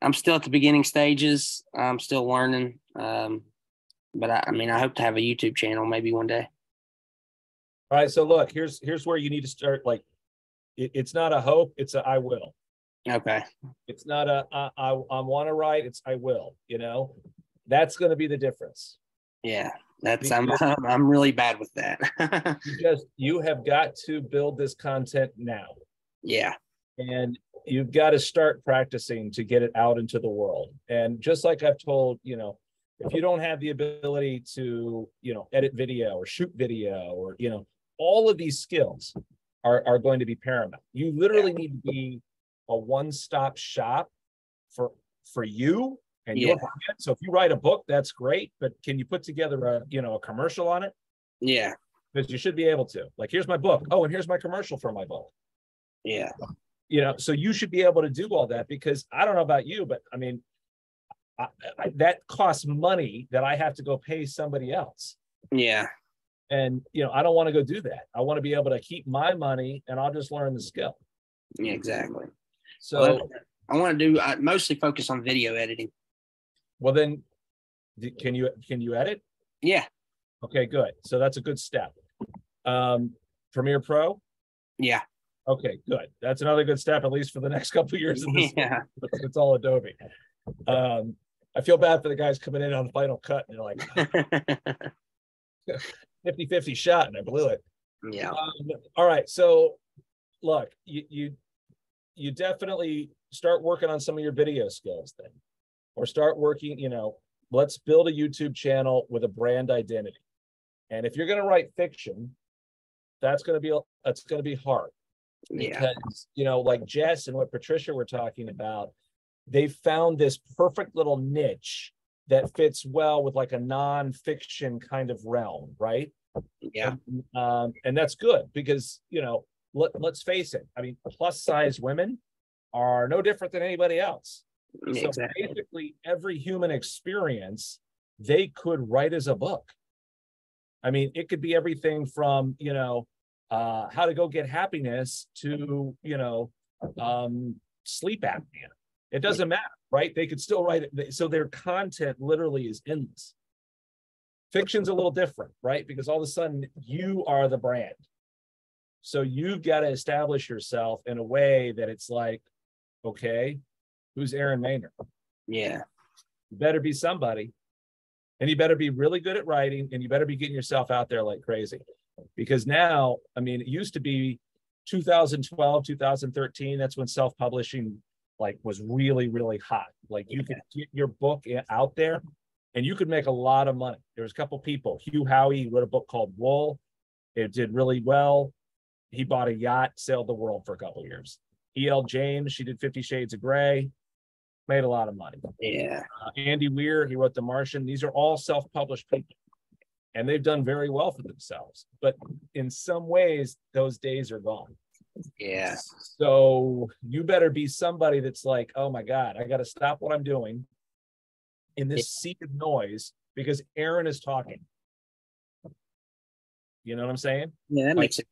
I'm still at the beginning stages. I'm still learning, um, but I, I mean, I hope to have a YouTube channel maybe one day. All right. So look, here's here's where you need to start. Like, it, it's not a hope; it's a I will. Okay. It's not a I, I, I want to write. It's I will. You know, that's going to be the difference. Yeah, that's I'm <laughs> I'm really bad with that. <laughs> because you have got to build this content now. Yeah. And you've got to start practicing to get it out into the world. And just like I've told, you know, if you don't have the ability to, you know, edit video or shoot video or, you know, all of these skills are, are going to be paramount. You literally need to be a one-stop shop for for you and yeah. your brand. So if you write a book, that's great. But can you put together a you know a commercial on it? Yeah, because you should be able to. Like, here's my book. Oh, and here's my commercial for my book. Yeah, you know, so you should be able to do all that because I don't know about you, but I mean, I, I, that costs money that I have to go pay somebody else. Yeah. And you know, I don't want to go do that. I want to be able to keep my money and I'll just learn the skill. Yeah, exactly. So well, I want to do I mostly focus on video editing. Well, then, can you can you edit? Yeah. Okay, good. So that's a good step. Um, Premiere Pro. Yeah. Okay, good. That's another good step, at least for the next <laughs> couple years. <laughs> yeah. It's, it's all Adobe. Um, I feel bad for the guys coming in on the Final Cut and they're like <laughs> 50 50 shot and I blew it. Yeah. Um, all right. So look, you you you definitely start working on some of your video skills then. Or start working, you know, let's build a YouTube channel with a brand identity. And if you're going to write fiction, that's going to be that's going to be hard. Yeah. Because, you know, like Jess and what Patricia were talking about, they found this perfect little niche that fits well with like a non-fiction kind of realm, right? Yeah. And, um, and that's good because you know, let, let's face it. I mean, plus size women are no different than anybody else. So basically, every human experience they could write as a book. I mean, it could be everything from you know uh, how to go get happiness to you know um, sleep apnea. It doesn't matter, right? They could still write it. So their content literally is endless. Fiction's a little different, right? Because all of a sudden you are the brand. So you've got to establish yourself in a way that it's like, okay, who's Aaron Maynard? Yeah. You better be somebody. And you better be really good at writing and you better be getting yourself out there like crazy. Because now, I mean, it used to be 2012, 2013, that's when self-publishing like was really really hot. Like you could get your book out there and you could make a lot of money. There was a couple people hugh howey wrote a book called wool. It did really well. He bought a yacht sailed the world for a couple years. E.L. james she did 50 shades of gray made a lot of money. Yeah. Uh, andy weir he wrote the martian. These are all self-published people and they've done very well for themselves. But in some ways those days are gone yeah. So you better be somebody that's like, oh my God, I got to stop what I'm doing in this sea of noise because Aaron is talking. You know what I'm saying? Yeah, that like, makes sense.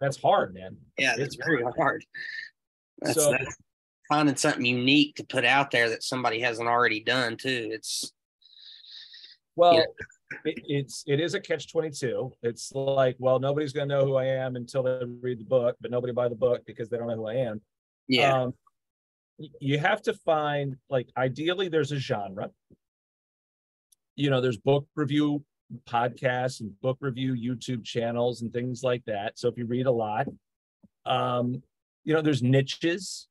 That's hard, man. Yeah, it's very hard. That's, so, that's finding something unique to put out there that somebody hasn't already done too. It's well, it, it's it is a catch 22 it's like well nobody's going to know who i am until they read the book but nobody buy the book because they don't know who i am. Yeah. Um, you have to find like ideally there's a genre. You know there's book review podcasts and book review youtube channels and things like that. So if you read a lot um you know there's niches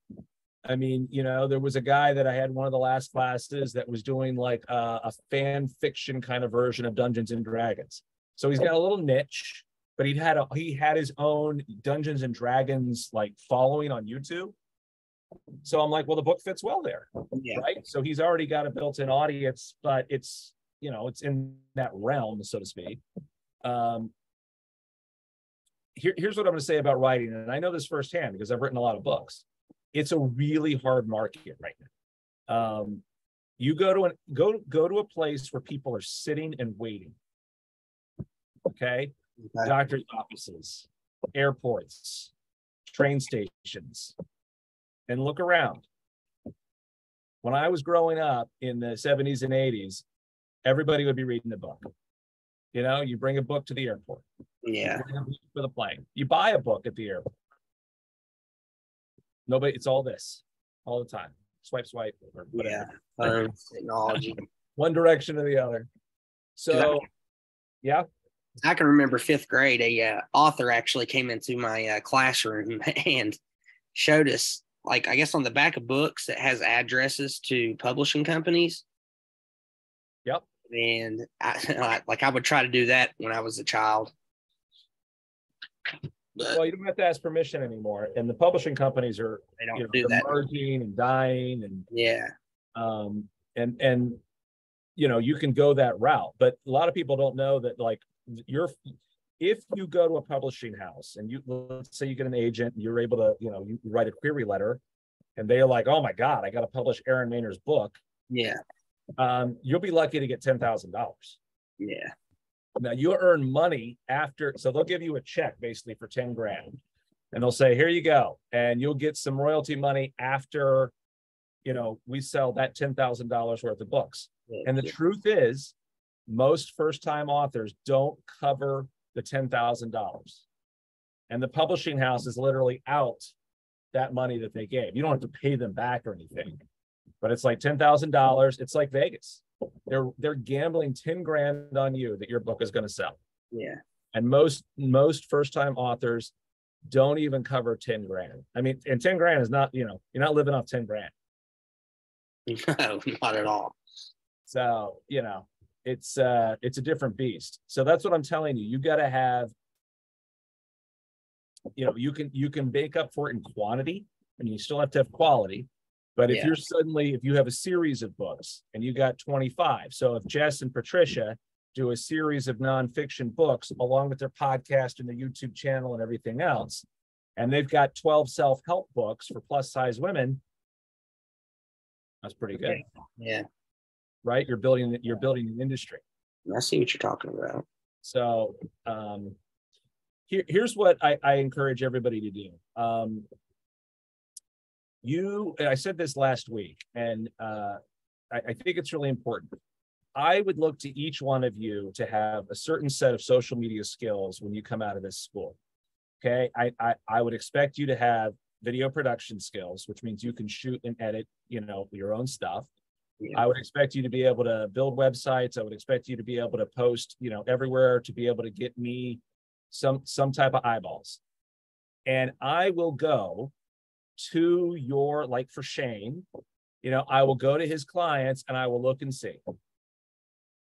I mean, you know, there was a guy that I had one of the last classes that was doing like a, a fan fiction kind of version of Dungeons and Dragons. So he's got a little niche, but he had a he had his own Dungeons and Dragons like following on YouTube. So I'm like, well, the book fits well there, yeah. right? So he's already got a built-in audience, but it's you know it's in that realm, so to speak. Um, here, here's what I'm going to say about writing, and I know this firsthand because I've written a lot of books it's a really hard market right now. Um, you go to an go go to a place where people are sitting and waiting. Okay, okay. doctors' offices, airports, train stations, and look around. When I was growing up in the 70s and 80s, everybody would be reading a book. You know, you bring a book to the airport. Yeah. For the plane. You buy a book at the airport. Nobody, it's all this all the time. Swipe, swipe, or whatever. Yeah, technology. <laughs> One direction or the other. So, yeah. I can remember fifth grade, a uh, author actually came into my uh, classroom <laughs> and showed us, like, I guess on the back of books that has addresses to publishing companies. Yep. And I, <laughs> like, I would try to do that when I was a child. But, well, you don't have to ask permission anymore, and the publishing companies are they don't you know, do that merging and dying, and yeah, um, and and you know you can go that route, but a lot of people don't know that like you're if you go to a publishing house and you let's say you get an agent, you're able to you know you write a query letter, and they're like, oh my god, I got to publish Aaron Maynard's book. Yeah, um, you'll be lucky to get ten thousand dollars. Yeah. Now you earn money after, so they'll give you a check basically for 10 grand and they'll say, here you go. And you'll get some royalty money after, you know, we sell that $10,000 worth of books. And the truth is, most first time authors don't cover the $10,000. And the publishing house is literally out that money that they gave. You don't have to pay them back or anything, but it's like $10,000. It's like Vegas. They're they're gambling 10 grand on you that your book is going to sell. Yeah. And most most first time authors don't even cover 10 grand. I mean, and 10 grand is not, you know, you're not living off 10 grand. <laughs> No, not at all. So, you know, it's uh it's a different beast. So that's what I'm telling you. You got to have you know, you can you can make up for it in quantity and you still have to have quality. But if Yeah. you're suddenly if you have a series of books and you got 25, so if Jess and Patricia do a series of nonfiction books along with their podcast and their YouTube channel and everything else, and they've got 12 self-help books for plus size women, that's pretty good, Yeah, right? You're building you're building an industry. I see what you're talking about. So um, here, here's what I, I encourage everybody to do. Um, you, and I said this last week, and uh, I, I think it's really important. I would look to each one of you to have a certain set of social media skills when you come out of this school. Okay, I, I, I would expect you to have video production skills, which means you can shoot and edit, you know, your own stuff. Yeah. I would expect you to be able to build websites. I would expect you to be able to post, you know, everywhere to be able to get me some some type of eyeballs. And I will go to your like for Shane, you know, I will go to his clients and I will look and see.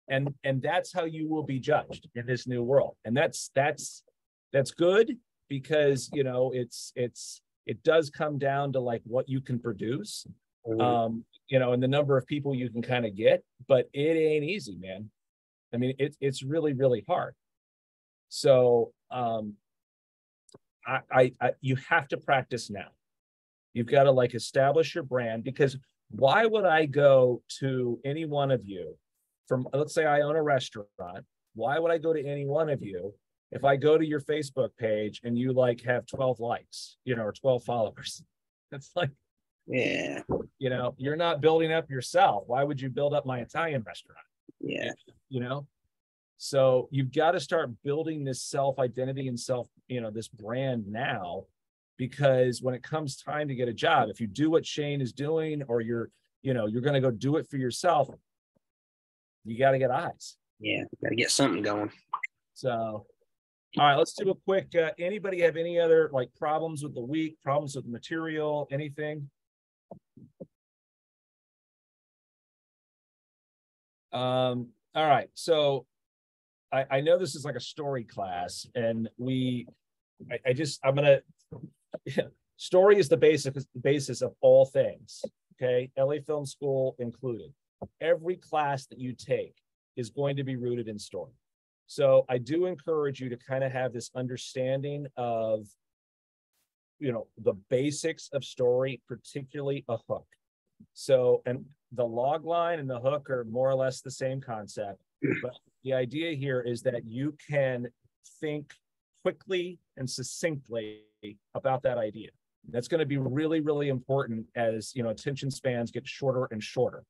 And and that's how you will be judged in this new world. And that's that's that's good because you know it's it's it does come down to like what you can produce um you know and the number of people you can kind of get but it ain't easy man i mean it's it's really really hard so um I, I i you have to practice now you've got to like establish your brand because why would i go to any one of you from let's say i own a restaurant why would i go to any one of you if i go to your facebook page and you like have 12 likes you know or 12 followers? <laughs> It's like Yeah, you know you're not building up yourself. Why would you build up my italian restaurant? Yeah, you know? So you've got to start building this self identity and self you know this brand now because when it comes time to get a job if you do what shane is doing or you're you know you're going to go do it for yourself you got to get eyes yeah. Got to get something going. so all right let's do a quick uh, anybody have any other like problems with the week problems with the material anything Um, all right, so I, I know this is like a story class, and we, I, I just, I'm gonna, <laughs> story is the basic basis of all things. Okay, LA Film School included. Every class that you take is going to be rooted in story. So I do encourage you to kind of have this understanding of, you know, the basics of story, particularly a hook. So, and the log line and the hook are more or less the same concept. But the idea here is that you can think quickly and succinctly about that idea. That's going to be really, really important as you know attention spans get shorter and shorter.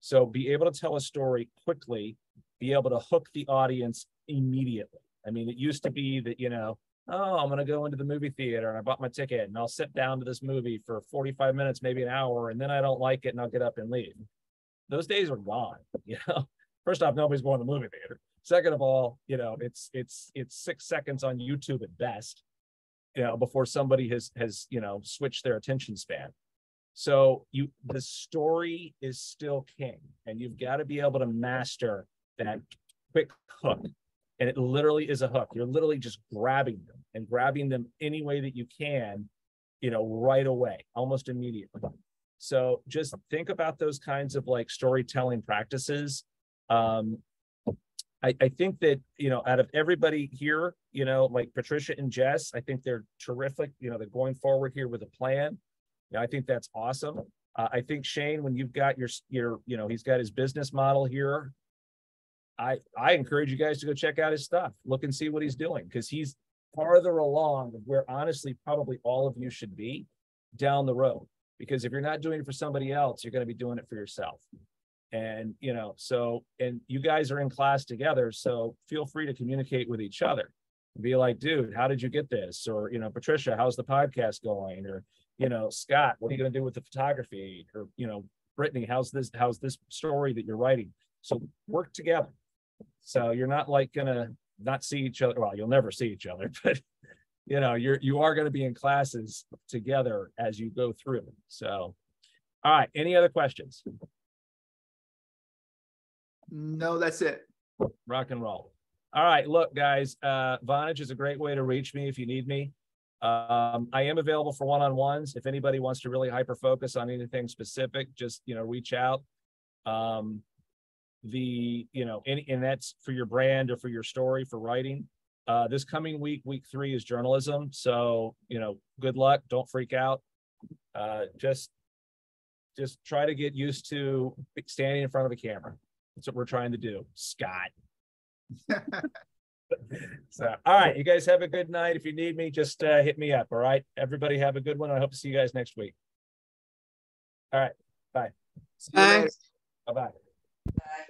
So be able to tell a story quickly, be able to hook the audience immediately. I mean, it used to be that, you know, oh, I'm going to go into the movie theater and I bought my ticket and I'll sit down to this movie for 45 minutes, maybe an hour, and then I don't like it and I'll get up and leave. Those days are gone. <laughs> You know, first off, nobody's going to the movie theater. Second of all, you know, it's it's it's six seconds on YouTube at best, you know, before somebody has has you know switched their attention span. So you the story is still king, and you've got to be able to master that quick hook. And it literally is a hook. You're literally just grabbing them and grabbing them any way that you can, you know, right away, almost immediately. So just think about those kinds of like storytelling practices. Um, I, I think that, you know, out of everybody here, you know, like Patricia and Jess, I think they're terrific. You know, they're going forward here with a plan. Yeah, I think that's awesome. Uh, I think Shane, when you've got your, your, you know, he's got his business model here. I, I encourage you guys to go check out his stuff, look and see what he's doing, because he's farther along where honestly probably all of you should be down the road. Because if you're not doing it for somebody else, you're going to be doing it for yourself. And, you know, so, and you guys are in class together, so feel free to communicate with each other. Be like, dude, how did you get this? Or, you know, Patricia, how's the podcast going? Or, you know, Scott, what are you going to do with the photography? Or, you know, Brittany, how's this, how's this story that you're writing? So work together. So you're not like gonna not see each other. Well, you'll never see each other, <laughs> but you know, you're you are going to be in classes together as you go through. So, all right. Any other questions? No, that's it. Rock and roll. All right, look, guys, uh, Vonage is a great way to reach me if you need me. Um, I am available for one-on-ones. If anybody wants to really hyper focus on anything specific, just you know, reach out. Um, the you know, any, and that's for your brand or for your story for writing. Uh, this coming week, week three is journalism. So you know, good luck. Don't freak out. Uh, just just try to get used to standing in front of a camera. That's what we're trying to do, Scott. <laughs> so, all right, you guys have a good night. If you need me, just uh, hit me up. All right, everybody have a good one. I hope to see you guys next week. All right, bye. Bye. Bye bye.